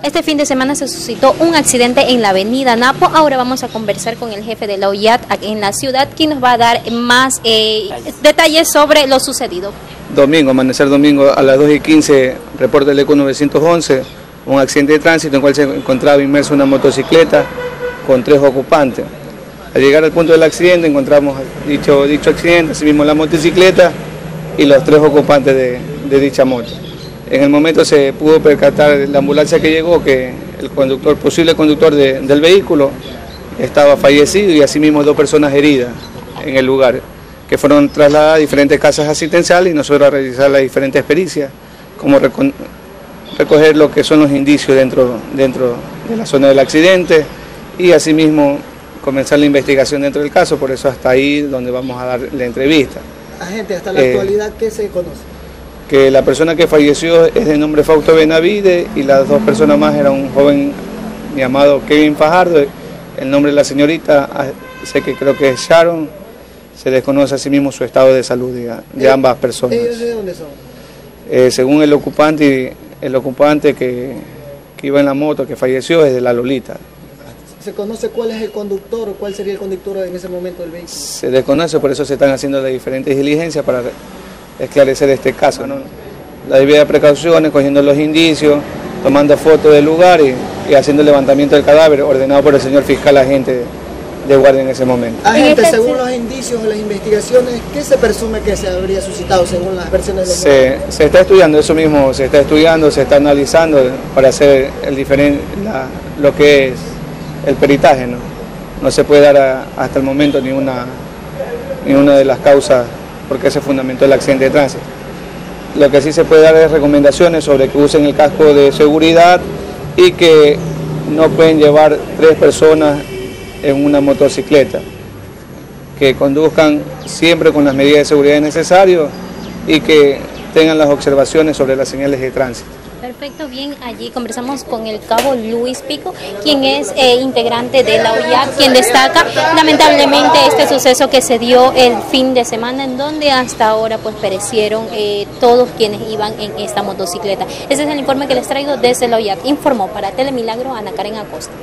Este fin de semana se suscitó un accidente en la avenida Napo. Ahora vamos a conversar con el jefe de la OIAT en la ciudad, quien nos va a dar más eh, detalles sobre lo sucedido. Domingo, amanecer domingo a las 2 y 15, reporte del ECO 911, un accidente de tránsito en el cual se encontraba inmersa una motocicleta con tres ocupantes. Al llegar al punto del accidente encontramos dicho, dicho accidente, asimismo la motocicleta y los tres ocupantes de, de dicha moto. En el momento se pudo percatar la ambulancia que llegó que el conductor, posible conductor de- del vehículo estaba fallecido y asimismo dos personas heridas en el lugar, que fueron trasladadas a diferentes casas asistenciales y nosotros a realizar las diferentes pericias, como recoger lo que son los indicios dentro, dentro de la zona del accidente y asimismo comenzar la investigación dentro del caso, por eso hasta ahí donde vamos a dar la entrevista. Agente, hasta la Eh, actualidad, ¿qué se conoce? Que la persona que falleció es de nombre Fausto Benavide y las dos personas más era un joven llamado Kevin Fajardo, el nombre de la señorita, ah, sé que creo que es Sharon, se desconoce asimismo su estado de salud de, de Eh, ambas personas. ¿Ellos de dónde son? Eh, según el ocupante, el ocupante que, que iba en la moto, que falleció, es de la Lolita. ¿Se conoce cuál es el conductor o cuál sería el conductor en ese momento del vehículo? Se desconoce, por eso se están haciendo las diferentes diligencias para esclarecer este caso. ¿no? Las debidas precauciones, cogiendo los indicios, tomando fotos del lugar y, y haciendo el levantamiento del cadáver, ordenado por el señor fiscal agente de guardia en ese momento. Agente, según los indicios o las investigaciones, ¿qué se presume que se habría suscitado según las versiones de los Se, se está estudiando eso mismo, se está estudiando, se está analizando para hacer el diferen- la- lo que es el peritaje. No, no se puede dar a- hasta el momento ni una, ni una de las causas por qué se fundamentó el accidente de tránsito. Lo que sí se puede dar es recomendaciones sobre que usen el casco de seguridad y que no pueden llevar tres personas en una motocicleta que conduzcan siempre con las medidas de seguridad necesarias y que tengan las observaciones sobre las señales de tránsito. Perfecto, bien, allí conversamos con el cabo Luis Pico, quien es eh, integrante de la OIAT, quien destaca lamentablemente este suceso que se dio el fin de semana, en donde hasta ahora pues perecieron eh, todos quienes iban en esta motocicleta. Ese es el informe que les traigo desde la OIAT. Informó para Telemilagro Ana Karen Acosta.